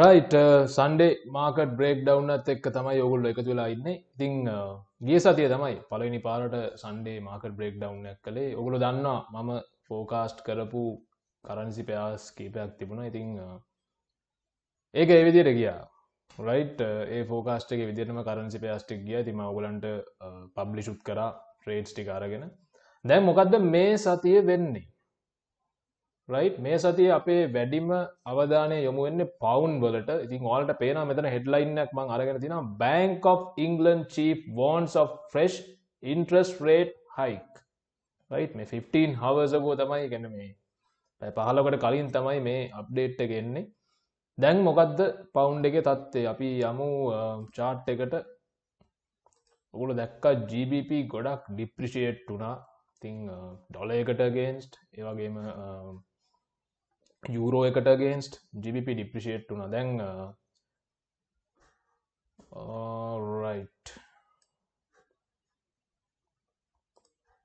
Right සන්ඩේ market break ඩවන්නත් එක්ක තමයි යොගුල්ල එකතු වෙලා ඉන්න. ඉතිං uh, ගිය සතිය තමයි පලනි පාලට සන්ඩේ මාකට බ්‍රේක් ඩවන්නක් කළේ. ඔගුල දන්නා මම ෆෝකාස්ට් කරපු කරන්සි පයාස් කීපයක් තිබුණ. ඉතිං uh, ඒක එවිදියට ගියා. රයිට් uh, ඒ ෆෝකාස්ටක විදිරම කරන්සි පයාස්ටික් ගිය. තිම ඔගලන්ට පබ්ලිෂුත් කර ට්‍රේඩ්ස්ටි අරගෙන. දැන් මොකක්ද මේ සතිය වෙන්නේ? රයි් මේ සතිය අපේ වැඩිම අවධානය යොමුවෙන්න පවුන් වලට. ඉතින් ඕලට පේන මෙතන හෙඩ්ලයින්නක් මං අරගෙන තින bank of England chief warns of further interest rate hike රයි් මේ 15 හවසගෝ තමයි ගැන මේ පහලකට කලින් තමයි මේ අප්ඩේට් එකෙන්නේ දැන් මොකක්ද පවුන්් එක තත්ත්ේ අපි යමු චාට් එකට. ඔගුල දැක්ක GBP ගොඩක් ඩිප්‍රිෂේට් වුනා තිං ඩොල එකට ගේන්ස්ට් ඒවගේම යුරෝ එකට ගේන්ස්ට ජිපි ඩිප්‍රිෂේට් වුන දැන් රයි්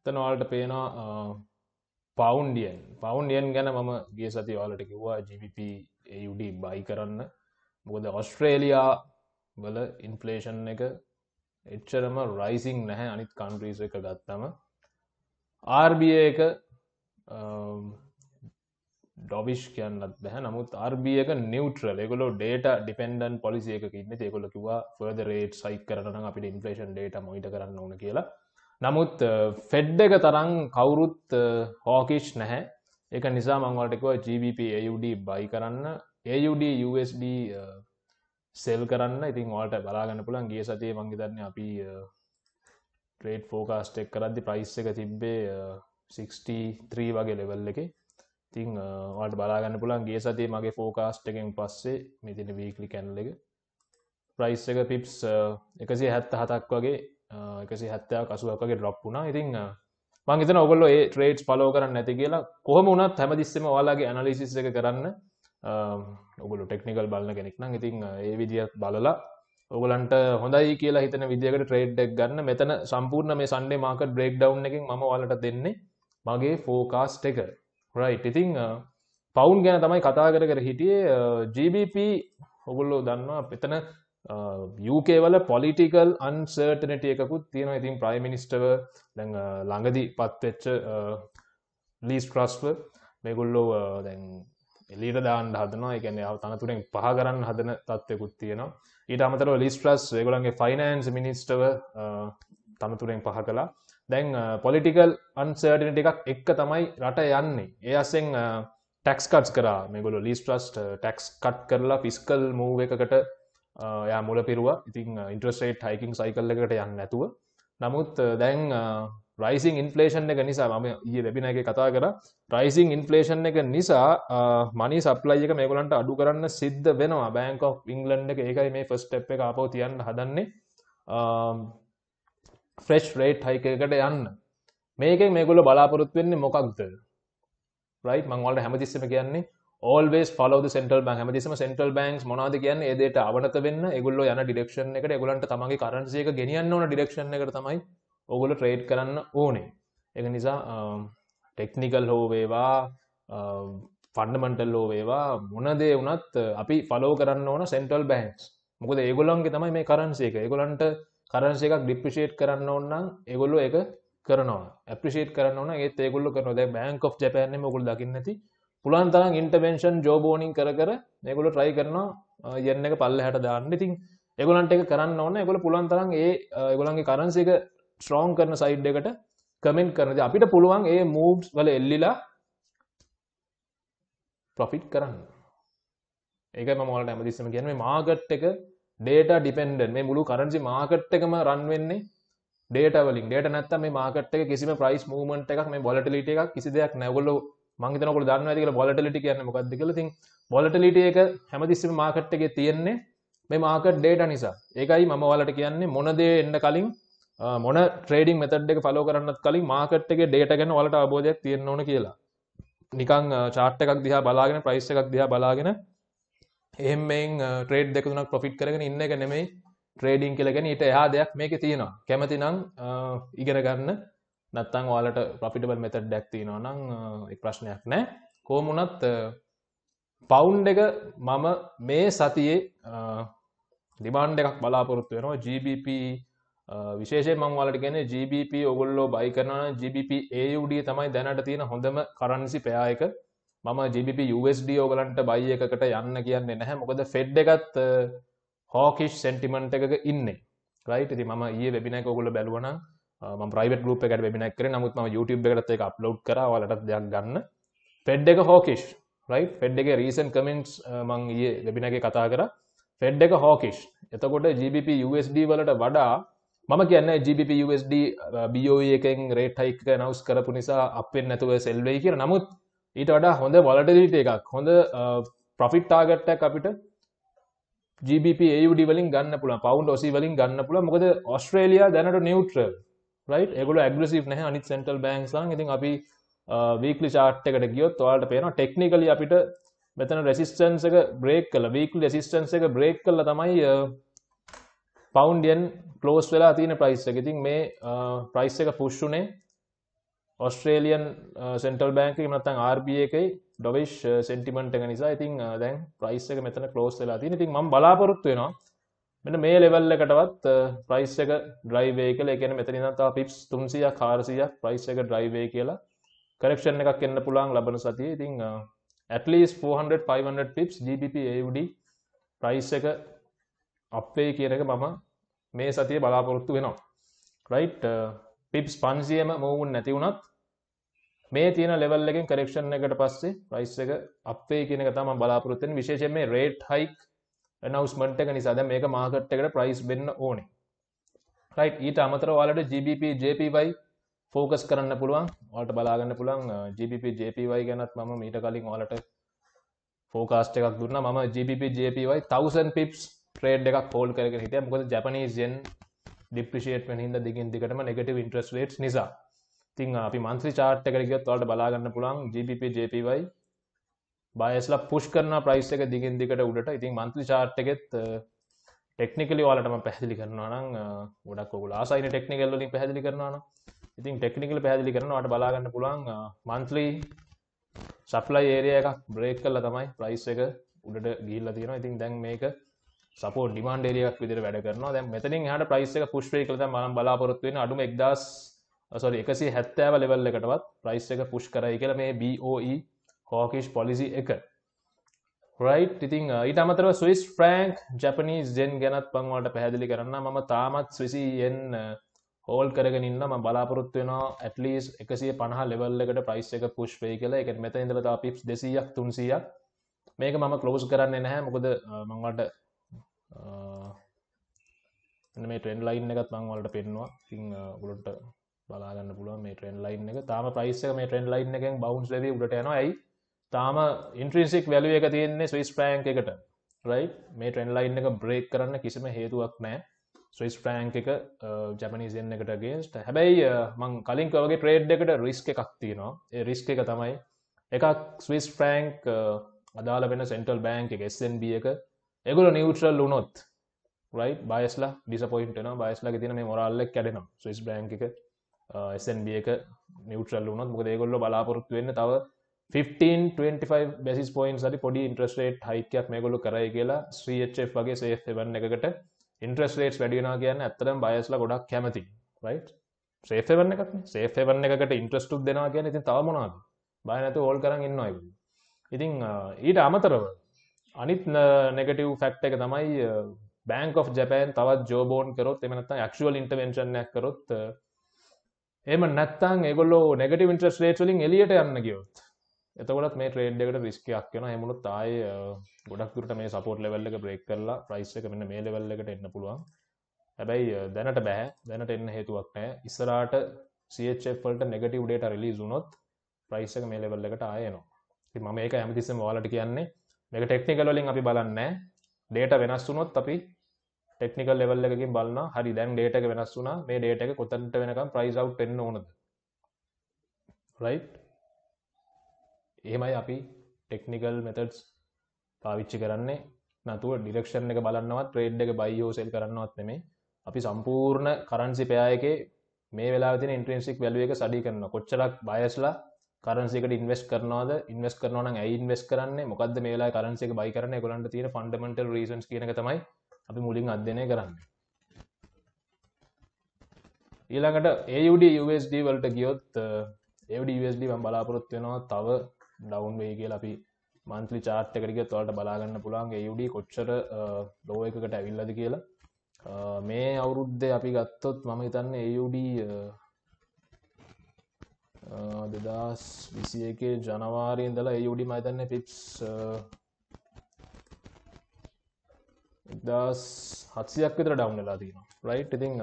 තනවාල්ට පේන පවන්ඩියන් පවන්ඩියන් ගැන මම ගේ සති වාලට කිව්වා ජිප AUD බයි කරන්න. බොද ඔස්ට්‍රේලියා වල ඉන්ෆලේෂන් එක එච්චරම රයිසිං නැහැ. අනිත් කන්ට්‍රීස එක ගත්තම. RBA එක um, ඩොවිශ් කියන්නත් බැහ. නමුත් අර්බියක නිවට්‍රල් එකොලො ඩේට ඩිපෙන්ඩන් පොලිසියක ඉන්න. ඒකොල කිවා ෆර්ද රේට් සයි කරන අපිට ඉන්ෆලේෂන් ඩේට මොයිට කරන්න ඕන කියලා. නමුත් uh, ෆෙඩ් එක තරං කවුරුත් uh, හෝකිෂ් නැහැ. එක නිසා මංවලටකව GBP AUD බයි කරන්න. AUD USD සෙල් uh, කරන්න. ඉතින් වාට බලාගන්න පුළන් ගේ සතිය මංගිතන්න අපි ට්‍රේඩ් ෆෝකාස්ට එක් කරදදි ප්‍රයිස් එක තිබ්බේ 63 වගේ ලෙවල් එක. තිං වාට බලාගන්න පුළන් ගේ සතිය මගේ ෆෝකාස්ට් එකෙන් පස්සේ මෙතින වීකලි කැන්ල එක. ප්‍රයිස් එක පිප්ස් එකසි හැත්ත හතක් වගේ එකසි හැත්තයා කසුවක්ගේ ඩ්‍රප් වුණා. ඉතිං මංගතන ඔගොල්ල ඒ ට්‍රේඩ්ස් පලෝ කරන්න ඇති කියලා කොහම වනත් හැමදිස්සම වාලාගේ ඇනලිසිස් එක කරන්න ඔගුලු ටෙක්නිකල් බලන්න කෙනෙක් නම්. ඉතිං ඒ විදිියත් බලලා ඔගලන්ට හොඳයි කියලා හිතන විදිකට ට්‍රේඩ්ඩක් ගන්න. මෙතන සම්පූර්ණ මේ සන්ඩේ මාකට බ්‍රේක් ඩව් එකින් ම වලට දෙන්නේ මගේ ෆෝකාස්ට් එක. රයි් ඉතිං පවුන් ගැන තමයි කතා කර කර හිටියේ. GBP ඔගුල්ලෝ දන්නවා පෙතන යුකේවල පොලිටිකල් අන්සර්ටනට එකකුත් තියෙන ඉතින් ප්‍රයි මිනිස්ටව දැ ළඟදි පත්වෙච්ච ලීස් ට්‍රස්ව මේගුල්ලෝ දැන් එලිට දාන්න හදනවා. එකන තනතුරෙන් පහ කරන්න හදන තත්වකුත් තියෙනවා. ඊට අමතර ලිස්ට්‍රස් ඒගොලන්ගේ ෆයිනන්ස් මිනිස්ටව තනතුරෙන් පහ කලා දැන් පොලිටිකල් අන්සර්ටනට එකක් එක්ක තමයි රට යන්නේ. ඒ අස්සෙන් ටැක්ස් කට්ස් කර. මේගොල ලිස්ට්‍රස්ට ටැක්ස් කට් කරලා ෆිස්කල් මූව එකකට යා මුල පිරුව. ඉතින් ඉන්ට්‍රස්ටේට් හයිකින් සයිකල් එකට යන්න ඇතුව නමුත් දැන් රයිසින් ඉන්ෆලේෂන් එක නිසා මම ඒ වෙබින එක කතා කර. රයිසින් ඉන්ෆලේෂන් එක නිසා මනි සප්ලයි එක මේගොලන්ට අඩු කරන්න සිද්ධ වෙනවා. බෑන්ක් ඉංගලන්් එක ඒකයි මේ ෆස්ට එප් එක අපෝ තියන්න හදන්නේ. ෆ්‍රෙස්් රේට් හයිකකට යන්න. මේකෙන් මේගොල බලාපොරොත් වෙන්නේ මොකක්ද? රයි මංවලට හැමතිස්සම කියන්නේ ඕල්වේස් පලව සෙන්ටල් බැ හැමතිසම සෙන්ටල් බැන්ක්ස් මොනාද කියන්න? ඒදට අවනත වෙන්න එගුල්ල යන ඩිරක්ෂන් එකට ගොලන්ට තමගේ කරන්සේක ගෙනියන්න ඕන ඩිරක්ෂණ එකට තමයි ඔගොල ට්‍රේඩ් කරන්න ඕනේ. එක නිසා ටෙක්නිකල් හෝ වේවා ෆන්ඩමන්ටල් ලෝ වේවා මොනදේ වනත් අපි ෆලෝ කරන්න ඕන සෙන්ටල් බැන්ක්ස් මොකද ඒගොලන්ගේ තමයි මේ කරන්සේක ඒගොලන්ට කරන්සි එකක් ඩිප්‍රිෂේට් කරන්න ඔන්නම් එගොල්ලො එක කරනවා. ඇපිෂේට කරන්න ඒත් ඒගොල්ල කරනද බෑන්ක් of ජපෑන මුකුල් දකින්නති පුළන් තරම් ඉන්ටබෙන්ෂන් ජෝබෝනිින් කර කර එගොල ට්‍රයි කරනවා යන්න එක පල්ල හට දාන්න. ඉතින් එගොලන්ට එක කරන්න ඕන්න එගොල පුළන් තරන් ඒ එගොලන්ගේ කරන්සි එක ස්ට්‍රෝන් කරන සයිඩ් එකට කමෙන්ට් කරනද අපිට පුළුවන් ඒ මූබ්ස් වල එල්ලිලා ප්‍රොෆිට් කරන්න. ඒක මෝලට ඇමදිස්සම කියන මාගට් එක ඩේට ඩිපෙන්ඩන් මේ මුළු කරන්සි මාකට් එකම රන්වෙන්නේ ඩේට වලින්. ඩේට නැත්ත මේ මාකට එක කිසිම ප්‍රයිස් මූමන්ට් එකක් මේ බොලටලිට එකක් කිසි දෙයක් නැවල මංගතනකොට දන්න ඇතික බොලටලිටි කියන්න මොකක්ද කලති බොලටලිට එක හැමතිස්සම මාකට් එක තියෙන්නේ මේ මාකට ඩේට නිසා. ඒකයි මම වලට කියන්නේ මොනදේ එන්න කලින් මොන ට්‍රේඩින් මෙතඩ් එක පලෝ කරන්නත් කලින් මාකට් එක ඩේට ගැන වලට අබෝධයක් තියෙන්න්න ඕන කියලා. නිකං චාට් එකක් දිහා බලාගෙන ප්‍රයිස් එකක් දිහා බලාගෙන එහෙමෙන් ට්‍රේඩ් දෙකතුනක් ප්‍රොෆිට් කරගෙන ඉන්න එක නෙමෙයි ට්‍රේඩිං කියලගෙන ඊට එහා දෙයක් මේක තියෙනවා. කැමති නං ඉගෙන ගන්න. නත්තං වාලට ප්‍රෆිටබල් මෙත ඩැක්තිනවා නං ප්‍රශ්නයක් නෑ. කෝමුණත් පවුන්් එක මම මේ සතියේ ඩිමාන්්ඩ එකක් බලාපොරොත්තු වෙනවා. GBP විශේෂ මංවලට ගෙන GBP ඔගොල්ලෝ බයි කරන GBP AUD තමයි දැනට තියෙන හොඳම කරන්සි පයායක මම GBP USD ඕගලන්ට බයි එකකට යන්න කියන්නේ නැහැ. මොකද ෆෙඩ් එකත් uh, හෝකිෂ් සෙන්ටිමන්ට් එකක ඉන්න. රයිට ති ම ඒ වෙබින ඔගොල බැලුවන ම ප්‍රයිට ගුප එකට වෙබිනක් කර. නමුත්ම YouTube එකට එක අප්ලෝඩ් කර. වලට දෙයක් ගන්න. ෆෙඩ් එක හෝකිෂ් රයි් ෆෙඩ් එක රීසන් කමෙන්ට්ස් මං ඒ වෙබින එක කතා කර. ෆෙඩ් එක හෝකිෂ් එතකොට GBP USD වලට වඩා මම කියන්න GBP USD බෝ uh, එකෙන් රේට්හයික නවස් කරපු නිසා අපෙන් නැතුව සෙල්වෙයි කිය නමුත් ඊට වඩා හොඳ වලටදිට එකක්. හොඳ ප්‍රොෆිට් ටාගට්ට අපිට GBP AUD වලින් ගන්න පුළ පවන්් ඔසි වලින් ගන්න පුළ මොකද ඔස්ට්‍රේලයා දැනට නිියවට්‍රල් රයි් එගුල ඇග්‍රසිව නැහ. අනිත් සෙන්ටල් බෑන්ක්සන් ඉතින් අපි වීකලි චාට් එකට ගියොත් ඔයාලට පේන ටෙක්නිකලි අපිට මෙතන රෙසිස්ටන්ස එක බ්‍රේක් කල වීකල් රෙසිස්ටන්ස එක බ්‍රේක් කල තමයි පවන්්ඩියන් කලෝස් වෙලා තියන ප්‍රයිස් එක. ඉතින් මේ ප්‍රයිස් එක පුෂ්ුනේ ඔස්ට්‍රේලියන් සෙන්ටල් බෑන්ක නත්තන් RB එකයි ඩොවිශ් සෙන්ටිමන්ට් එක නිසා ඉතින් uh, දැන් ප්‍රයිස් එක මෙතන කලෝස් වෙලා තින ඉතින් ම බලාපොරොත්තු වෙනවා. මෙන මේ ලෙවල්ල එකටවත් uh, ප්‍රයිස් එක ඩ්‍රයිවේ කල එකන මෙතනිතා පිප්ස් තුන්සිය කාරසිය ප්‍රයිස් එක ඩ්‍රයිවේ කියලා කරක්ෂන් එකක් එන්න පුළන් ලබන සතිය. ඉතිං at least 400 pips GBP AUD price එක අපේ කියන එක මම මේ සතිය බලාපොරොත්තු වෙනවා. රයිට් uh, පිප්ස් පන්සියම මවුන් නැති වුණත් මේ තියෙන ලෙවල් එකෙන් කරක්ෂන් එකට පස්සේ ප්‍රයිස් එක අපේ කියන තම බලාපොරොත්තෙන් විශේෂ මේ රේට් හයික් නවස්මට එක නිසාද මේක මාකට් එකට ප්‍රයිස් වෙන්න ඕනේ. රයිට් ඊට අමතර වාලට GBP JPY ෆෝකස් කරන්න පුළුවන්. වාට බලාගන්න පුළන් GBP JPY ගැනත් මම මීට කලින් ඕලට ෆෝකාස්ට එකක් දුන්න. ම GBP JPY 1000 පිප්ස් ට්‍රේඩ් එකක් හෝල් කර හිට මොකද ජපනීස්යෙන් ඩිප්‍රිෂේට් හිද දිගින් දිකටම නෙගටව ඉන්ට්‍රස් රේට් නිසා. තින් අපි මන්ත්‍රි චාර්ට එකරගත් වලට බලාගන්න පුළන් GBP JPY බයස්ලා පුෂ් කරන ප්‍රයිස් එක දිගින් දිකට උඩට. ඉතින් මන්ත්‍රි චාර්ට් එකෙත් ටෙක්නිකලි වාලටම පැහදිලි කරනවා නම් ගොඩක් ඔගුල ආසයින ටෙක්නිකල්ලින් පැහදිලි කරනවා ඉතින් ටෙක්නිකල් පැදිලි කරනවාට බලාගන්න පුළුවන් මන්ත්ලී සප්ලයි ඒරිය එකක් බ්‍රේක් කල්ල තමයි ප්‍රයිස් එක උඩට ගිල්ල තියෙන ඉතින් දැන් මේක සපෝ ඩිමාන්ඩ ඒරියක් විදිර වැඩ කරන දැ මෙතනින් හට ප්‍රයිස් එක පුෂ්පේ කළ ම බලාපොරත්තුවෙන අඩුම එක්දස් සොරි එකසි හැත්තෑව ලෙවල් එකටවත් ප්‍රයිස් එක පුෂ් කරයි කියල මේ BOE හෝකිෂ් පොලිසි එක. රයි් ඉතින් ඊට අමතරව ස්විස් ෆ්‍රෑන්ක් ජපනී ජෙන් ගැනත් පංවලට පැහැදිලි කරන්න මම තාමත් ස්විසියෙන් හෝල් කරගෙනන්න ම බලාපොරොත්තු වෙන ඇටලිස් එකසිය පහ ලෙවල්ලකට ප්‍රයිස් එක පුෂ් වේ කියලා. එක මෙත ඉඳලතා පිප් දෙසියක් තුන්සියක්. මේක මම කලෝස් කරන්න නැහැ. මොකද මංවට මේ ට්‍රෙන් ලයින් එකත් මංවලට පෙන්වා තිං ගුලට බලාගන්න පුළුව මේ ට්‍රෙන් ලයින් එක. තාම ප්‍රයිස්ක මේ ට්‍රෙන් ලයින් එකෙන් බවන්ස් ලද උට යන ඇයි? තාම ඉන්ට්‍රීසික් වැලුව එක තියෙන්නේ ස්විස් ප්‍රෑන්ක් එකට. රයි මේ ට්‍රෙන් ලයින් එක බ්‍රේක් කරන්න කිසිම හේතුවක් නෑ ස්විස් ප්‍රෑන්ක් එක ජපනිසියෙන් එකට ගේස්ට හැබැයි මං කලින් වගේ ට්‍රේඩ් එකට රිස්ක එකක් තියෙනවා. ඒ රිස්ක එක තමයි එකක් ස්විස් ෆ්‍රෑන්ක් අදාල වෙන සෙන්ටල් බෑන්ක් එක SNB එක එගුල නිවට්‍රල් ලුනොත් රයි බයිස්ලා ඩිසපොයින්ටන බයිස්ලා තින මේ මොරල්ලක් කැඩෙන ස්විස් බෑන්ක් එක SNB එක නිවට්‍රල් වුනොත් මොක ඒගොල්ල බලාපොරොත්තු වෙන්න තව 15 බෙසිස් පොයින් සරි පොඩි ඉන්ට්‍රස්ටේට් හයිකයක් මේ ගොලු කරයි කියලා ශ්‍රීච් වගේ සේවන්න එකකට ඉන්ට්‍රස් රේට් වැඩියෙනවා කියන්න ඇතරම් බයස්ල ගොඩක් කැමති රයි සේෆවන්න එකක් සේෆවන්න එකට ඉන්ට්‍රස්ටුක් දෙනවා කියන ඉතින් තවමනාද බයනැතු ඕල් කරන්න ඉන්නයි ඉතින් ඊට අමතරව අනිත් නෙගටව් ෆැක්ට එක තමයි බෑන්ක් of ජපෑන් තවත් ජෝබෝන් කරොත් එමනත්තා ක්ෂුවල් ඉන්ටවෙන්ශනයක් කරොත් එම නැත්තන් ඒගොල්ලෝ නෙගට ඉන්ට්‍රස් රේටලින් එලියට යන්න ගියොත් එතකොට මේ ට්‍රේඩ් එකට රිස්කයක් වෙන එමුණුත් ආය ගොඩක් දුරට මේ සපෝට් ලෙවල් එක බ්‍රේක් කරලා ප්‍රයිස් එක මෙන්න මේ ලෙවල් එකට එන්න පුළුවන්. හැබැයි දැනට බෑ. දැනට එන්න හේතුවක් නෑ. ඉස්සරාට CHF වලට නෙගටිව් ඩේටා රිලීස් වුණොත් ප්‍රයිස් එක මේ ලෙවල් එකට ආයනවා ඉතින් මම ඒක හැමතිස්සෙම ඔයාලට කියන්නේ මේක ටෙක්නිකල් වලින් අපි බලන්නේ. ඩේටා වෙනස් වුණොත් අපි ටෙක්නිකල් ලෙවල් එකකින් බලනවා. හරි දැන් ඩේටා එක වෙනස් වුණා. මේ ඩේටා එක කොතනට වෙනකම් ප්‍රයිස් අවුට් වෙන්න ඕනද? රයිට් එහෙමයි අපි ටෙක්නිකල් මෙතඩ්ස් පාවිච්චි කරන්නේ. නතුව ඩිරක්ෂන් එක බලන්නවත් ට්‍රේඩ් එක බයිහෝසෙල් කරන්නවත් නෙමේ අපි සම්පූර්ණ කරන්සි පයායක මේ වෙලා තින ඉන්ට්‍රන්සික් වැලුව එක සඩි කරන්න කොච්චරක් බයස්ලා කරන්සිකට ඉන්වස් කරනවාද? ඉන්වස් කරනවන ඇයි ඉන්වස් කරන්න? මොකද මේලා කරන්සික බයි කරන ගොලන්ට තියෙන ෆන්ඩමෙන්ටල් රීසන්ස් කියනක තමයි අපි මුලින් අධ්‍යනය කරන්න. ඊළඟට AUD USD වලට ගියොත් uh, AUD USD ම බලාපොරොත් වෙනවා තව ඩවන්් වේ කියල අපි මන්ත්‍රි චාර්ට එකරික තොලට බලාගන්න පුළන් AUD කොච්චර uh, ලෝ එකකට ඇවිල්ලද කියලා. Uh, මේ අවුරුද්ධ අපි ගත්තොත් මම හිතන්න AUD දෙදස් විසි එකේ ජනවාරයෙන් දලා යුඩි මතන්න පිප්ස් දස් හත්සියක් විතර ඩවන්ලා තින රයි් ඉතිං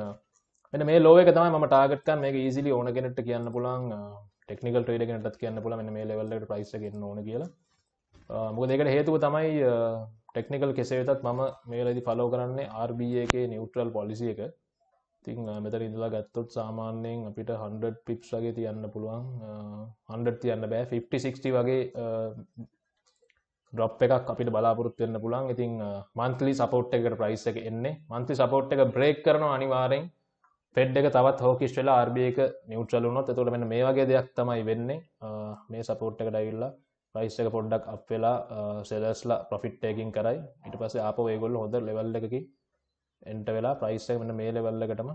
එන මේ ලෝක තම ම ටාගට මේ ඊසිලි ඕන කෙනෙට කියන්න පුළන් ටෙක්නිකල් ට්‍රේඩ කෙනටත් කියන්න පුළ මේ ලෙවල්ලට ප්‍රයිස ගන්න ඕන කියලා. මුක දෙකට හේතුව තමයි ටෙක්නිකල් කෙසේතත් මම මේලදි ෆලෝ කරන්නේ RB එක නිියවට්‍රල් පොලිසි එක. තිං මෙතර ඉඳලා ගත්තොත් සාමාන්‍යයෙන් අපිට 100 පිප්ස් වගේ තියන්න පුළුවන්. 100 තියන්න බෑ. 5060 වගේ ඩොප් එකක් අපිට බලාපොරොත්තු වෙන්න පුළුවන්. ඉතින් මන්ත්ලි සපෝට් එකට ප්‍රයිස් එක එන්නේ. මන්ත්ලි සපෝට් එක බ්‍රේක් කරනවා අනිවාර්යෙන්. ෆෙඩ් එක තවත් හෝකිස් වෙලා RB එක නියුට්‍රල් වුණොත්. එතකොට මෙන්න මේ වගේ දෙයක් තමයි වෙන්නේ. මේ සපෝට් එකට ඇවිල්ලා ප්‍රයිස් එක පොඩ්ඩක් අප් වෙලා සෙලර්ස්ලා ප්‍රොෆිට් ටේකින් කරයි. ඊට පස්සේ ආපහු ඒගොල්ලෝ හොඳ ලෙවල් එකකින් එන්ට වෙලා ප්‍රයිස් එක මෙන්න මේ ලෙවල් එකටම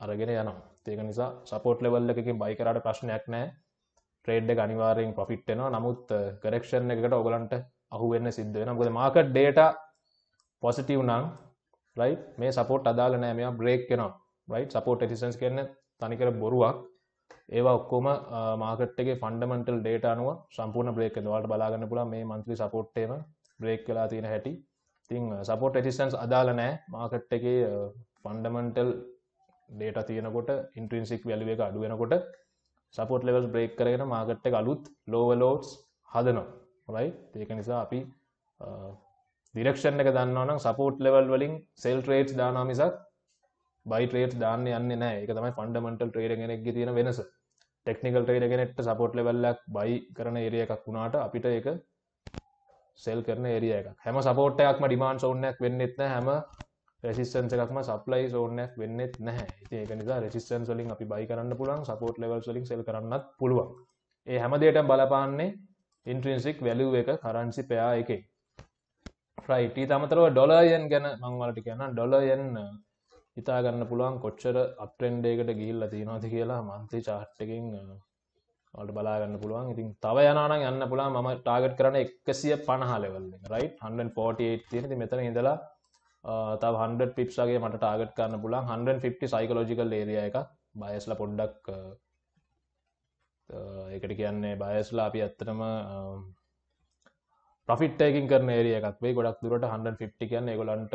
අරගෙන යනවා. ඒක නිසා සපෝට් ලෙවල් එකකින් බයි කරාට ප්‍රශ්නයක් නැහැ. ට්‍රේඩ් එක අනිවාර්යෙන් ප්‍රොෆිට් වෙනවා. නමුත් uh, කරෙක්ෂන් එකකට ඔයගලන්ට අහු වෙන්න සිද්ධ වෙනවා. මොකද මාකට් ඩේටා පොසිටිව් නම් රයිට් මේ සපෝට් අදාළ නැහැ. මේවා බ්‍රේක් වෙනවා. රයි් සපෝට් ටිසන්ස් කරන තනිකර බොරුවක්. ඒවා ඔක්කොම මාකට්ගේ ෆන්ඩමෙන්ටල් ඩේට අනුව සම්පූර්ණ බ්‍රේක් වාට බලාගන්න පුළ මේ මන්ත්‍රී සපෝට්ටේම බ්‍රේක් කලා තියෙන හැටි. තිං සපෝට් ටිසන්ස් අදාල නෑ. මාකට් එක ෆන්ඩමෙන්ටල් ඩේට තියෙනකොට ඉන්ට්‍රීන්සික් වැලිුව එක අඩුවෙනකොට සපෝට් ලෙවල් බ්‍රේක් කරගෙන මාකට් එක අලුත් ලෝවලෝටස් හදනවා. රයි ඒක නිසා අපි දිරක්ෂණ එක දන්නවනම් සපෝට් ලෙවල් වලින් සෙල් ට්‍රේට් දානාමිසක් බයිට්‍රේට් දාන්න යන්න නෑ. එක තමයි ෆන්ඩමෙන්ටල් ට්‍රේඩ කෙනෙක් තියෙන වෙනස. ටෙක්නිකල් ට්‍රේඩ කෙනෙක්ට සපෝට් ලෙවල්ලක් බයි කරන ඒරිය එකක් වුණාට අපිට එක සෙල් කරන ඒරිය එක හැම සපෝට්ටයක්ම ඩිමාන් සෝන්නයක් වෙන්නෙත් හැම රෙසිස්ටන්ස එකක්ම සප්ලයි සෝනයක් වෙන්නෙත් නැහැ. ඒක නිසා රෙසිස්ටන්ස් වලින් අපි බයි කරන්න පුළන් සපෝට් ලෙවල් වලින් සෙල් කරන්නත් පුළුවන්. ඒ හැමදේට බලපාන්නේ ඉන්ට්‍රීන්සික් වැලුව එක කරන්සි පයා එක. ්‍රයිටී තමතරව ඩොලයන් ගැන මංවලට කියන්න ඩොලයන් හිතාගන්න පුළුවන් කොච්චර අප්ටෙන්ඩේකට ගිල්ල තියෙනවාති කියලා මන්තේ චාට්ටකින් වලට බලාගන්න පුළුවන්. ඉතින් තව යනාන යන්න පුලා ම ටාගට් කරන එකසිය පණහලවල් රයි් 148 තියෙනති මෙතන ඉඳලා තව 100 පිප්සගේ මට ටාගට් කරන්න පුලන් 150 සයිකලෝජිකල් ඒරිය එක බයස්ල පොඩ්ඩක් එකට කියන්නේ බයස්ලා අපි ඇත්තටම ප්‍රෆිට්ටයකින් කරන ඒරිය එකක් වේ ගොඩක් දුරට 150 කියන්න එගොලන්ට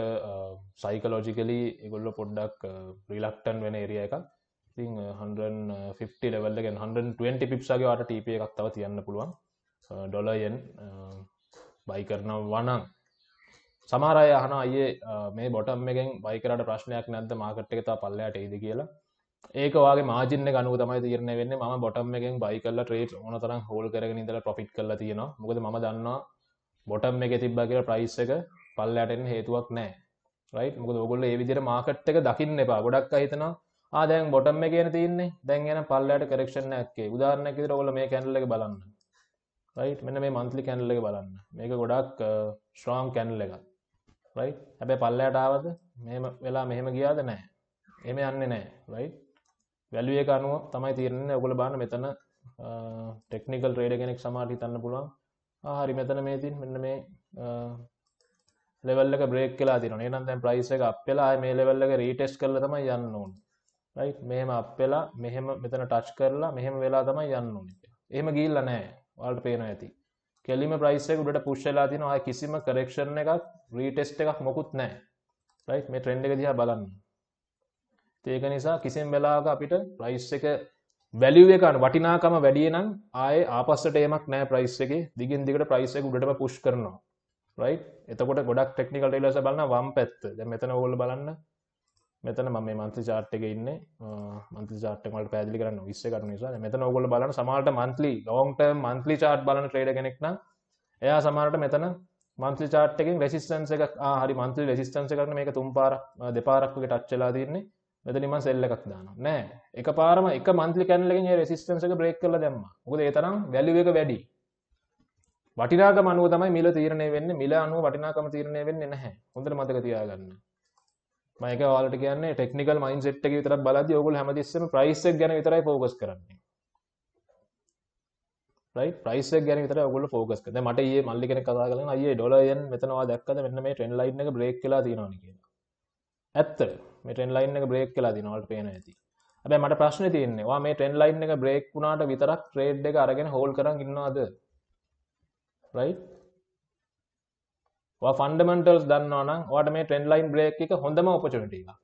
සයිකලෝජිකලි එගොල්ල පොඩ්ඩක් ප්‍රිලක්ටන් වෙන ඒරිය එක ඉතින් 150 ලෙවල්ලගෙන් 120 පිප්සගේ වාට ටීප එකක් තව තියන්න පුළුවන්. ඩොලයෙන් බයි කරන වනං. සමාරය අහන අයේ මේ බොටම් එකෙන් බයිකරට ප්‍රශ්නයක් නැද මාකට් එක තා පල්ලයට ඒද කියලා. ඒකවාගේ මාජින්න ගනුව තමයි තිරන වෙන්න. ම බොටම් එකෙන් බයි කල්ල ට්‍රේට් ඕන තරම් හෝල් කරගෙන ඉදල ප්‍රෆිට් කල තියෙන මොකද ම දන්නවා බොටම් එක තිබ්බ කියලා ප්‍රයිස් එක පල්ලයටෙන් හේතුවක් නෑ රයි් මුකද ඔගොල්ල ඒ විදිර මාකට් එක දකින්න එපා. ගොඩක් අහිතනවා ආදැන් බොටම් එක කියන තියන්නේ. දැන් ගෙන පල්ලට කරක්ෂණ ඇක්කේ උදාරණක රොල මේ කැනල්ල එක බලන්න. රයි් මෙන්න මේ මන්ත්ලි කැනල්ල එක බලන්න. මේක ගොඩක් ශ්‍රාම් කැනල්ල එක රයි් හැබැ පල්ලයටාවද මෙම වෙලා මෙහෙම ගියාද? නෑ. එම යන්න නෑ. රයි් වැැලුව එක අනුව තමයි තිරන්නේ ඔගොල බාන මෙතන uh, ටෙක්නිකල් රේඩ කෙනෙක් සමාට හිතන්න පුළුවන්. හරි මෙතන මේ තින් මෙන්න මේ ලෙවල්ල බ්‍රේක් කලා තින නම් දැන් ප්‍රයිස එක අපෙලා මේ ලෙවල්ලක රීටෙස් කරල තම යන්න ඕන්. රයි මෙහෙම අපෙලා මෙහෙම මෙතන ටච් කරලා මෙහෙම වෙලා තමයි යන්න ඕන එහෙම ගිල්ල නෑ වල්ට පේන ඇති. කෙලිම ප්‍රයිසක උඩට පුශ්ලා තින අය කිසිම කරෙක්ෂණ එකක් රීටෙස්ට එකක් මොකුත් නෑ රයි මේ ට්‍රෙන්ඩ් එක දිහා බලන්න. ඒක නිසා කිසිම් වෙලාක අපිට ප්‍රයිස් එක වැලිුව එකන වටිනාකම වැඩිය නම් ආය ආපස්සට එමක් නෑ ප්‍රයිස් එක. දිගින් දිගට ප්‍රයිස එක උඩට පුෂ් කරනවා. රයි එතකොට ගොඩක් ටෙක්නිකල් ටේලස බලන්න වම් පැත්ත. ද මෙතන ඕල බලන්න. මෙතන ම මන්ත්‍රි චාට්ක ඉන්න. මන්ත්‍රි චාට්මට පැදිලි කරන්න විස්ස කරන නිසා. මෙතන ඔගොල බලන්න සමාට මන්ත්ලි ලොන්ට මන්ත්ලි චාට් බලන ට්‍රේඩ කෙනෙක්න එයා සමාට මෙතන මන්ත්‍රි චාට්කින් රෙසිස්ටන්ස එක හරි මන්ත්‍රි රෙසිස්ටන්ස කරන මේක තුම් පාර දෙපාරක්ගේ ටච්චලා තින්නේ මෙතනිම සෙල්ල එකක් දාන නෑ. එක පාරම එක මන්ත්ලි කැනලකින් රෙසිස්ටන්සක බ්‍රේක් කල දැම්ම. උද ඒතරම් වැලිුව එක වැඩි. වටිනාකම අනුව තමයි මිල තීරණය වෙන්න. මිල අනුව වටිනාකම තීරණය වෙන්න නැහැ. හොඳට මතක තියාගන්න. මයක වාලට කියන්නේ ටෙක්නිකල් මයින් සෙට් එක විතරක් බලද්දී ඔයගොල්ලෝ හැමතිස්සෙම ප්‍රයිස් එක ගැන විතරයි ફોකස් කරන්නේ. රයිට් ප්‍රයිස් එක ගැන විතරයි ඔයගොල්ලෝ ફોකස් කරන්නේ. දැන් මට ඊයේ මල්ලි කෙනෙක් කතා කරලා අයියේ ඩොලර් යෙන් මෙතනවා දැක්කද? මෙන්න මේ ට්‍රෙන්ඩ් ලයින් එක බ්‍රේක් වෙලා තියෙනවානේ කියලා. ඇත්ත. මේ ට්‍රෙන්ඩ් ලයින් එක බ්‍රේක් වෙලා තියෙනවා ඔයාලට පේනවා ඇති. හැබැයි මට ප්‍රශ්නේ තියෙන්නේ ඔයා මේ ට්‍රෙන්ඩ් ලයින් එක බ්‍රේක් වුණාට විතරක් ට්‍රේඩ් එක අරගෙන හෝල්ඩ් කරන් ඉන්නවද? රයිට් ඔයා ෆන්ඩමෙන්ටල්ස් දන්නවා නම් ඔයාට මේ ට්‍රෙන්ඩ් ලයින් බ්‍රේක් එක හොඳම ඔපචුනිටි එකක්.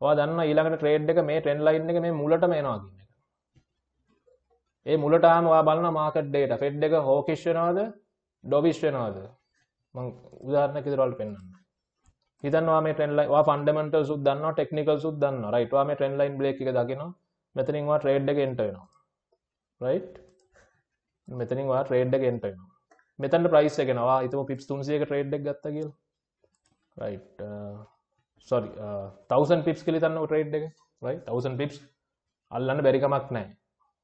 ඔයා දන්නවා ඊළඟට ට්‍රේඩ් එක මේ ට්‍රෙන්ඩ් ලයින් එක මේ මුලටම එනවා කියන එක. ඒ මුලට ආවම ඔයා බලනවා මාකට් ඩේටා ෆෙඩ් එක හෝකිෂ් වෙනවද? ඩොවිෂ් වෙනවද? මම උදාහරණයක් විදිහට ඔයාලට පෙන්නන්නම්. හිතන්න ඔයා මේ ට්‍රෙන්ඩ් ලයින් ඔයා ෆන්ඩමෙන්ටල්ස් උත් දන්නවා ටෙක්නිකල්ස් උත් දන්නවා රයිට් ඔයා මේ ට්‍රෙන්ඩ් ලයින් බ්‍රේක් එක දකිනවා. මෙතනින් ඔයා ට්‍රේඩ් එක එන්ටර් වෙනවා. රයිට් මෙතනින් ඔයා ට්‍රේඩ් එක එන්ටර් වෙනවා. මෙතන්න ප්‍රයිස් එකනවා හිතම පිප්ස් 300ක ට්‍රේඩ් එකක් ගත්තා කියලා. රයිට් සෝරි 1000 පිප්ස් කියලා හිතන්න ට්‍රේඩ් එක. රයිට් 1000 පිප්ස් අල්ලන්න බැරි කමක් නැහැ.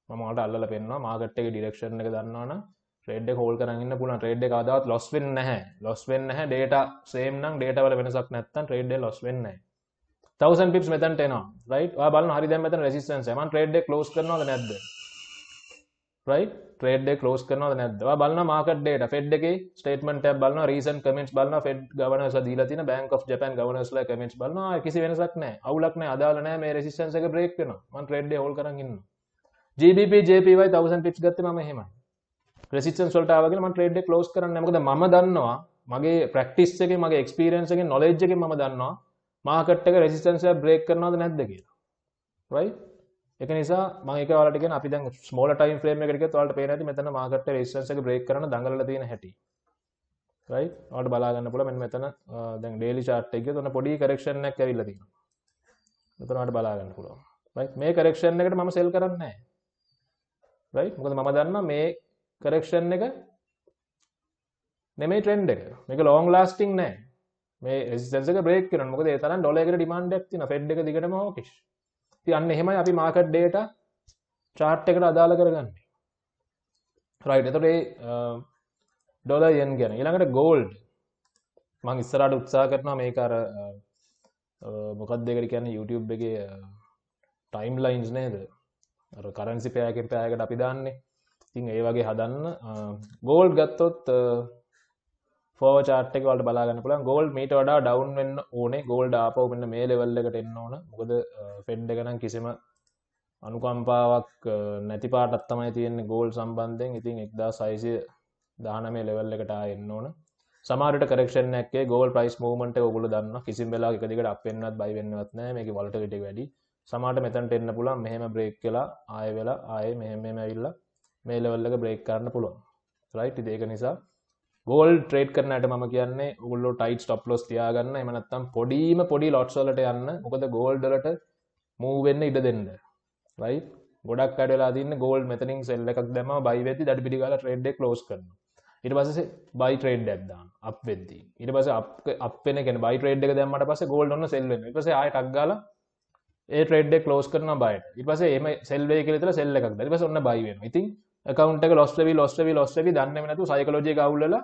මම ඔයාලට අල්ලලා පෙන්නනවා මාකට් එකේ ඩිරෙක්ෂන් එක දන්නවනම් ට්‍රේඩ් එක හෝල්ඩ් කරන් ඉන්න පුළුවන්. ට්‍රේඩ් එක ආදාවත් ලොස් වෙන්නේ නැහැ. ලොස් වෙන්නේ නැහැ. ඩේටා සේම් නම් ඩේටා වල වෙනසක් නැත්තම් ට්‍රේඩ් එක ලොස් වෙන්නේ නැහැ. 1000 පිප්ස් මෙතනට එනවා. රයිට් ඔයා බලන්න හරි දැන් මෙතන රෙසිස්ටන්ස් එක මම ට්‍රේඩ් එක ක්ලෝස් කරනවද නැද්ද? රයිට් ට්‍රේඩ් එක ක්ලෝස් කරනවද නැද්ද? ඔයා බලනවා මාකට් ඩේටා ෆෙඩ් එකේ ස්ටේට්මන්ට් එකක් බලනවා රීසන්ට් කමෙන්ට්ස් බලනවා ෆෙඩ් ගවර්නර්ස්ලා දීලා තියෙන බැංක් ඔෆ් ජපාන් ගවර්නර්ස්ලා කමෙන්ට්ස් බලනවා. කිසි වෙනසක් නැහැ. අවුලක් නැහැ. අදාළ නැහැ මේ රෙසිස්ටන්ස් එක බ්‍රේක් වෙනවා. මම ට්‍රේඩ් එක හෝල්ඩ් කරන් ඉන්නවා. GBP JPY 1000 පිප්ස් ගත්තේ මම එහෙමයි. රෙසිස්ටන්ස් වලට ආවා කියලා මම ට්‍රේඩ් එක ක්ලෝස් කරන්නේ නැහැ. මොකද මම දන්නවා මගේ ප්‍රැක්ටිස් එකෙන් මගේ එක්ස්පීරියන්ස් එකෙන් නොලෙජ් එකෙන් මම දන්නවා මාකට් එක රෙසිස්ටන්ස් එක බ්‍රේක් කරනවද නැද්ද කියලා. රයිට් එක නිසා මම ඒක ඔයාලට කියන අපි දැන් ස්මෝලර් ටයිම් ෆ්‍රේම් එකකට ගියත් ඔයාලට පේන ඇති මෙතන මාකට් එක රෙසිස්ටන්ස් එක බ්‍රේක් කරන දඟලලා තියෙන හැටි. රයිට් ඔයාලට බලා ගන්න පුළුවන් මෙන්න මෙතන දැන් ඩේලි chart එක ගියොත් ඔන්න පොඩි කරෙක්ෂන් එකක් ඇවිල්ලා තියෙනවා. මෙතන ඔයාලට බලා ගන්න පුළුවන්. රයිට් මේ කරෙක්ෂන් එකට මම සෙල් කරන්නේ නැහැ. රයිට් මොකද මම දන්නවා මේ කරෙක්ෂන් එක නෙමෙයි ට්‍රෙන්ඩ් එක. මේක ලොං ලාස්ටිං නෑ මේ රෙසිස්ටන්ස් එක බ්‍රේක් කරනවා. මොකද ඒ තරම් ඩොලර් එකට ඩිමාන්ඩ් එකක් තියෙනවා. ෆෙඩ් එක දිගටම හොකිෂ් අන්න එහෙමයි අපි මාකට් ඩේට චාට් එකට අදාළ කරගන්න. රයිට් එතොට ඒ ඩොල යෙන් ගැන. ඊළඟට ගෝල්ඩ් මං ඉස්සරට උත්සා කරනවා මේ අර මොකක් දෙකට කියන්න? YouTube එක ටයිම් ලයින්ස් නේද? කරන්සි පෑකෙන් පෑකට අපි දන්නේ. ඉතින් ඒ වගේ හදන්න ගෝල්ඩ් ගත්තොත් ෝ චාටක වලට බලාගන්න පුළන් ගෝල් මීට වඩා ඩවන් වෙන්න ඕනේ. ගෝල්ඩ ආපව මෙන්න මේ ලෙවල්ලකට එන්න ඕන. මොකද ෆෙන්ඩ ගනම් කිසිම අනුකම්පාවක් නැති පාටත් තමයි තියෙන්නේ ගෝල් සම්බන්ධයෙන්. ඉතින් එක්දා සයිසිය දානමේ ලෙවල් එකට එන්න ඕන. සමාරට කරක්ෂණක්ේ ගෝල් ප්‍රයිස් මූමට ඔගුල දන්න කිසි වෙලා එකදිකට අපෙන්න්නත් බයිවෙන්නවත් නෑ මේක වලට විට වැඩි. සමාට මෙතැන්ට එන්න පුළන් මෙහෙම බ්‍රේක් කියලා ආය වෙලා ආය මෙහෙම ඇවිල්ලා මේ ලෙවල්ලක බ්‍රේක් කරන්න පුළුවන්. රයිට් ඒක නිසා ගෝල් ට්‍රේඩ් කරනට ම කියන්නේ උල්ල ටයිට ස්ටොප් ලොස් තියාගන්න. එමනත්තම් පොඩීම පොඩි ලොට්සලට යන්න. මොකද ගෝල්ඩලට මූවෙන්න ඉඩ දෙන්න. රයි ගොඩක් අඩලා තින්න ගෝල් මෙතනින් සෙල්ල එකක් දම බයිවෙති දඩ පිටිකාල ට්‍රේඩ් ලෝස් කරන ඉට පස බයි ට්‍රේඩ් ඇක්දාන් අප වෙද්දි. ඉට පස අපන කෙන බයි ට්‍රේඩ් එක දැමට පස ගෝල්ඩ න්න සෙල්වෙන පස ආය ටක්ගල ඒ ට්‍රේඩ් ලෝස් කරන බයිට ඉපස එම සෙල්වේ කෙතර සෙල්ල එකක් දරිපස ඔන්න බයිවෙන ඉතින් කවන්ට ලොස්ටවි ලොස්ටවි ලොස්ටවි දන්න නතු සයිකලෝජි ගවල්ල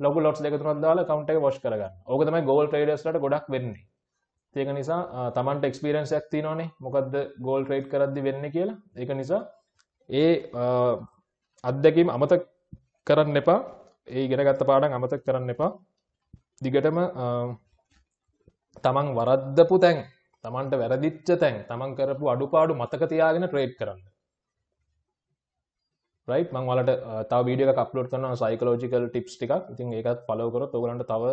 ලොක ලොට් දෙකතුරක් දාලා කවන්ට එක වොෂ් කරගන්න. ඕක තමයි ගෝල් ට්‍රේඩර්ස්ලට ගොඩක් වෙන්නේ. ඒක නිසා තමන්ට එක්ස්පිරන්ස් ඇක්ති නොනේ මොකක්ද ගෝල් ට්‍රේඩ් කරද්දි වෙන්න කියලා. ඒක නිසා ඒ අත්දැකීම් අමතක් කරන්න එපා. ඒ ගෙනගත්ත පාඩන් අමතක් කරන්න එපා. දිගටම තමන් වරද්දපු තැන් තමන්ට වැරදිච්ච තැන් තමන් කරපු අඩුපාඩු මතක තියාගෙන ට්‍රේඩ් කරන්න. රයි් මං වලට තව වීඩිය කප්ලෝඩ් කරන සයිකලෝජිකල් ටිප්ස් ටික් ඉතින් ඒකත් පලවකරොත් ඔගලන්ට තව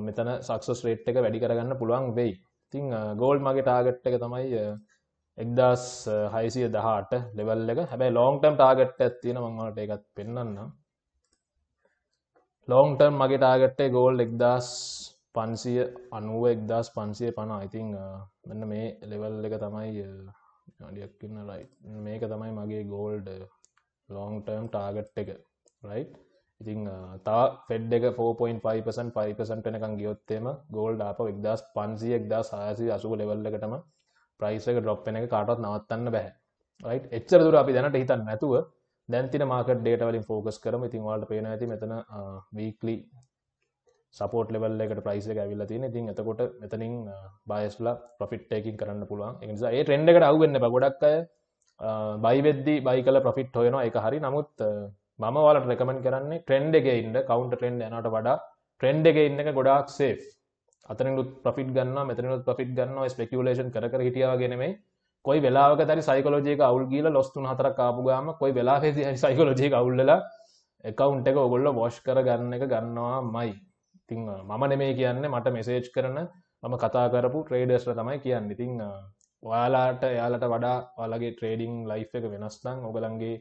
මෙතන සක්සස් රේට් එක වැඩි කරගන්න පුළුවන් වෙයි. තිං ගෝල්ඩ් මගේ ටාගට් එක තමයි එක්දස් හයිසිය දහට ලෙවල් එක. හැබැයි ලෝන්ටම් ටාගට් ඇත්තින මංවලට එකත් පෙන්න්න ලෝන්ටර්ම් මගේ ටාගට්ටේ ගෝල් එක්දස් පන්සිය අනුව එක්දස් පන්සිය පනා ඉතිං මෙන්න මේ ලෙවල් එක තමයි ඩියක්කින්න ලයි මේක තමයි මගේ ගෝල්ඩ් ලෝන්ටර්ම් ටාගට් එක රයි් ඉතිං තා ෆෙඩ් එක 4.5% 5%නකං ගියොත්තේම ගෝල්ඩ අප එක්දස් පන්සිය එක්දා සාසි අසුක ලෙවල්ලකටම ප්‍රයිස් එක ඩ්‍රොප් වෙන එක කාටවත් නවත්තන්න බෑ රයිට් එච්චර දුර අපි දැනට හිතන්න නැතුව දැන්තින මාකට ඩේට වලින් ෆෝකස් කරම. ඉතින් වාට පේන ඇති මෙතන වීක්ලි සපෝට් ලෙවල් එකට ප්‍රයිස එක ඇවිල්ල තියෙන. ඉතින් එතකොට මෙතනින් බයස්ලා ප්‍රෆිට්ටයකින් කරන්න පුළුවන්. නිසා ඒ ට්‍රෙන්ඩ එකට අවුවෙන්න ගොඩක් අය බයිවෙද්දි බයි කල ප්‍රෆිට් හොයනවා. එක හරි. නමුත් මම වලට රෙකමෙන් කරන්නේ ට්‍රෙන්ඩ් එක ඉන්න කවුන්ට ට්‍රෙන්ඩ් යනට වඩා ට්‍රෙන්ඩ් එක ඉන්න එක ගොඩාක් සේෆ් අතනුත් ප්‍රෆිට් ගන්න මෙතනුත් ප්‍රෆිට් ගන්න ස්පෙකියලේෂන් කර හිටියාගෙනෙමයි කොයි වෙලාවක තැරි සයිකලෝජයක අවුල් ගීල ලොස්තුන් හතර කාපුගාම කොයි වෙලා සයිකලෝජය අවුල්ලලා එකවුන්ට එක ඔගොල්ල වෝෂ් කර ගන්න එක ගන්නවා මයි තිං මම නෙමේ කියන්න මට මෙසේජ් කරන මම කතා කරපු ට්‍රේඩර්ස්ල තමයි කියන්න. ඉතිං ඔයාලාට එයාලට වඩා වලගේ ට්‍රේඩිං ලයි් එක වෙනස්නං ඔගලන්ගේ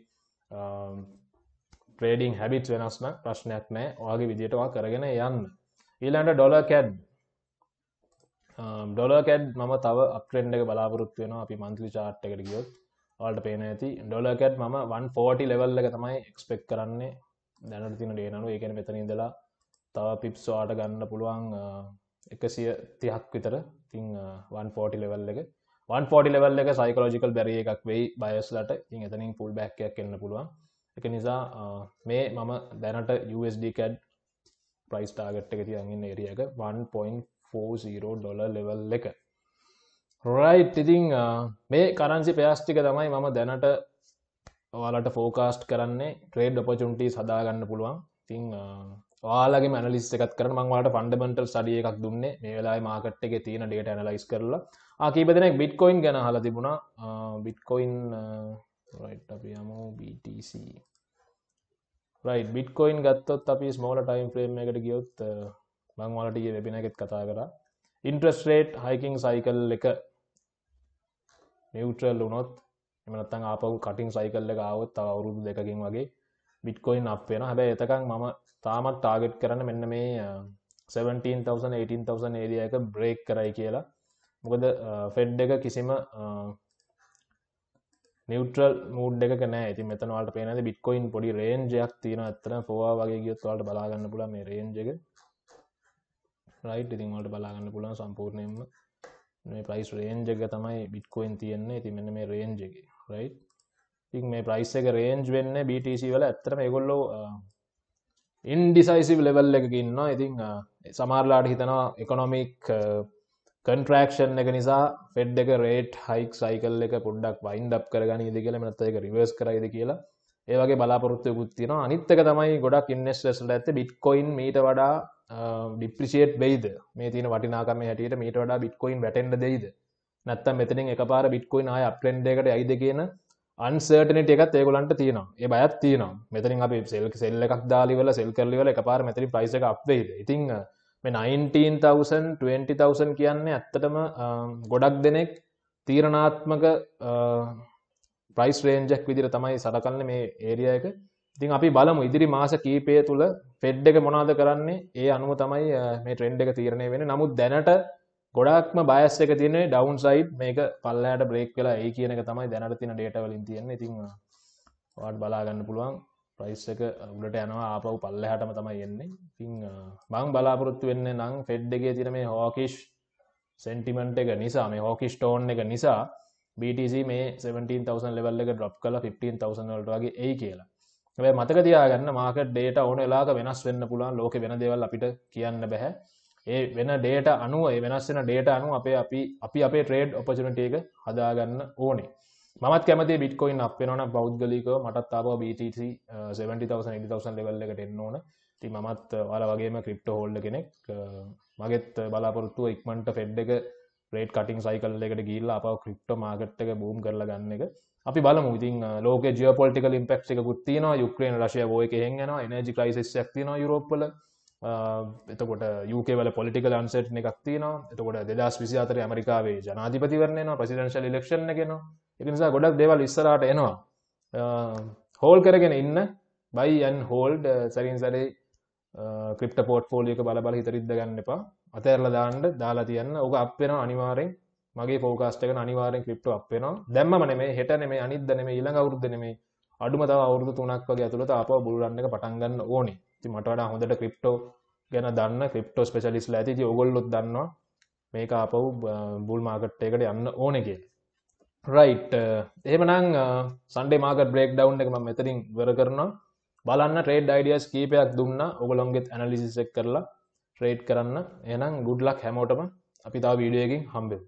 ට්‍රේඩිං හැබිට් වෙනස්න ප්‍රශ්නයක් නෑ. ඔයාගේ විදිටවා කරගෙන යන්න. ඊලන්ට ඩොල කැඩ් ඩොලකැඩ් මම තව අප්‍රෙන්ඩ් එක බලාපොරොත්තු වෙන අපි මන්ත්‍රි චාට් එකට ගියොත් වල්ට පේන ඇති. ඩොලකැඩ් ම 140 ලෙවල් එක තමයි එක්ස්පෙක් කරන්නේ. දැනට තින ඩේනනු ඒකන මෙතන ඉදලා තව පිප්ස්වාට ගන්න පුළුවන් එකසිය තිහක් විතර. තිං 140 ලෙවල් එක. 140 ලෙවල් එක සයිකලෝජිකල් බැරිය එකක් වෙයි බයස්ලට ඉ එතනින් පුල් බැක්යක් එන්න පුළුවන්. එක නිසා මේ මම දැනට USD කැඩ් ප්‍රයිස් ටාගට් එක තියන්ගන්න ඒරියක 1. 40 ඩොල ලෙවල් එක. රයිට් ඉතිං මේ කරන්සි පයාස්ටික තමයි මම දැනට ඔයාලට ෆෝකාස්ට් කරන්නේ. ට්‍රේඩ් ඔපචුන්ටී සදාගන්න පුළුවන්. තිං වාලගේ මැනලිස් එකත් කරන මංවාට ෆන්ඩමෙන්ටල් සඩිය එකක් දුන්නේ. මේ වෙලා මාකට් එක තියෙන ඩේට ඇනලයිස් කරලා. ආකීපදනෙක් බිට්කොයින් ගැන හල තිබුණා. බිට්කොයින් රයිට් අපි යමු BTC රයි් බිට්කොයින් ගත්තොත් අපි ස්මෝල ටයිම් ෆ්‍රේම් එකට ගියොත් මංවාලටිය වෙබින එකෙත් කතා කර. ඉන්ට්‍රස් රේට් හයිකින් සයිකල් එක නිවට්‍රල් වුනොත් එමනත්තන් ආපවු කටින් සයිකල්ල ගාවත් තව අවුරුදු දෙකින් වගේ බිට්කොයින් අප වෙන හැබැ එතකං මම තාමත් ටාගට් කරන මෙන්න මේ 17,000 ඒරිය එක බ්‍රේක් කරයි කියලා. මොකද ෆෙඩ් එක කිසිම නිවටල් මූඩ් එක නෑ. ඇති මෙතනවාට පේනද බිට්කොයින් පොඩි රේන්ජයක් තියෙන ඇත්තන පොවා වගේ ගියොත්වාට බලාගන්න පුළ මේ රේන්ජක රයිට් ඉතින් වලට බලාගන්න පුළුවන් සම්පූර්ණයෙන්ම. මේ ප්‍රයිස් රේන්ජක තමයි බිට්කොයින් තියෙන්නේ. ඉති මෙන්න මේ රේන්ජක රයි් ඉක් මේ ප්‍රයිස් එක රේන්ජ් වෙන්න BTC වල ඇත්තරම එගොල්ලෝ ඉන්ඩිසයිසිව ලෙවල් එක ඉන්න ඉතිං සමාරලාට හිතනවා එකොනොමික් කන්ට්‍රක්ෂන් එක නිසා ෆෙඩ් එක රේට් හයික් සයිකල් එක පොඩ්ඩක් වයින්ඩ් අප් කරගන ඉදි කියල මනත්ත එක රිවර්ස් කරයිද කියලා ඒවගේ බලාපොරත්තු ගුත්තින අනිත්තක තමයි ගොඩක් ඉන්නෙස්ලට ඇත බිට්කොයින් මීට වඩා ඩිප්‍රිසිේට් බෙයිද මේ තින වටිනාකම හැටියට මීට වඩා බිට්කොයින් වැටෙන්ඩ දෙයිද? නැත්තම් මෙතනින් එක පාර බිට්කොයින් ආය අප්‍රෙන්ඩ් එකට ඇයිද කියන අන්සර්ටනට එකත් ඒගොලන්ට තියන ඒ බයත් තියන මෙතරින් අප සෙල් සෙල්ල එකක් දාලිවල සෙල් කරලිවල එක පාර මෙතරි ප්‍රයිස එක අප්වේද ඉතිං මේ 19,000 20,000 කියන්නේ ඇත්තටම ගොඩක් දෙනෙක් තීරණාත්මක ප්‍රයිස් රේන්ජක් විදිර තමයි සරකන්න මේ ඒරිය එක. ඉතින් අපි බලමු ඉදිරි මාස කීපය තුළ ෆෙඩ් එක මොනාද කරන්නේ? ඒ අනුව තමයි මේ ට්‍රෙන්ඩ් එක තීරණය වෙන නමුත් දැනට ගොඩක්ම බයස් එක තියෙන ඩවන් සයිඩ් මේක පල්ලයට බ්‍රේක් වෙලා ඒ කියන එක තමයි දැනට තින ඩේට වලින් තියෙන්නේ. ඉතින් වාට බලාගන්න පුළුවන් ප්‍රයිස් එක උඩට යනවා ආපව් පල්ලහටම තමයි එන්නේ. ඉතින් බං බලාපොරොත්තු වෙන්න නම් ෆෙඩ් එකේ තියෙන මේ හෝකිෂ් සෙන්ටිමන්ට් එක නිසා මේ හෝකිෂ් ටෝන් එක නිසා BTC මේ 17,000 ලෙවල් එක ඩ්‍රොප් කලා 15,000 වලට වගේ ඒ කියලා. හැබැයි මතක තියාගන්න මාකට් ඩේට ඕන වෙලාක වෙනස් වෙන්න පුළුවන් ලෝක වෙන දේවල් අපිට කියන්න බැහැ ඒ වෙන ඩේට අනුව ඒ වෙනස් වෙන ඩේට අනු අපේ අපි අපි අපේ ට්‍රේඩ් ඔපචනට එක හදාගන්න ඕනේ. මත් කැමති බිට්කොයින් අප වෙනන බෞද්ගලික මටත් ආප BTC 70,000 ලෙවල් එකට එන්න ඕන. ති මත් වල වගේම ක්‍රිප්ට හෝල්ඩ කෙනෙක් මගෙත් බලාපොරත්තුව ඉක්මන්ට ෆෙඩ් එක රේට කටින් සයිකල් එකට ගිල්ලා අප ක්‍රිප්ට මාගට් එක බූම් කරලා ගන්න එක. අපි බලමු. ඉතින් ලෝක ජියපොලිටිකල් ඉම්පෙක්් එක ගුත්තින යුක්‍රේන රශය බෝය හෙන්ගෙන එනජි ක්‍රයිසිස් ක්තින යුරෝප්පල එතකොට යුකවල පොලිටිකල් අන්සට් එකක් තින එතකොට දෙදස් විසි අතර ඇමරිකාවේ ජනාධිපතිවරණයන ප්‍රසිඩන්ශල් ලක්ෂණ ගෙන එකනිසා ගොඩක් දෙවල් ඉස්සරට එනවා. හෝල් කරගෙන ඉන්න බයි අන් හෝල්ඩ් සැරින් සරේ ක්‍රිප්ට පෝට් ෆෝලියක බල බල හිතරිද්ද ගන්න එපා. අතඇරල දාන්ඩ දාලා තියන්න. ඕක අප වෙන අනිවාරෙන් මගේ ෆෝකාස්ටක අනිවාරෙන් ක්‍රිප්ට අපේනවා දැම්ම නෙමේ හෙට නෙමේ අනිද නෙමේ ඊළඟ අවුරුද්ධ නෙමේ අඩුම තව අවුරුදු තුනක් වගේ ඇතුළට අප බුරුරන්න එක පටන්ගන්න ඕනේ. ති මට වඩා හොඳට ක්‍රිප්ටෝ ගැන දන්න ක්‍රිප්ටෝ ස්පෙශලිස් ඇති. ඔගොල්ලොත් දන්නවා මේක අපව් බුල් මාකට් එකට යන්න ඕන කිය රයිට් එහෙමනං සන්ඩේ මාකට බ්‍රේක් ඩවන්් එක ම මෙතරින් වර කරනවා. බලන්න ට්‍රේඩ් අයිඩියස් කීපයක් දුන්න. ඔගොලොන්ගෙත් ඇනලිසිසෙක් කරලා ට්‍රේඩ් කරන්න. එනම් ගුඩ්ලක් හැමෝටම. අපි තා වීඩියකින් හම්බෙල්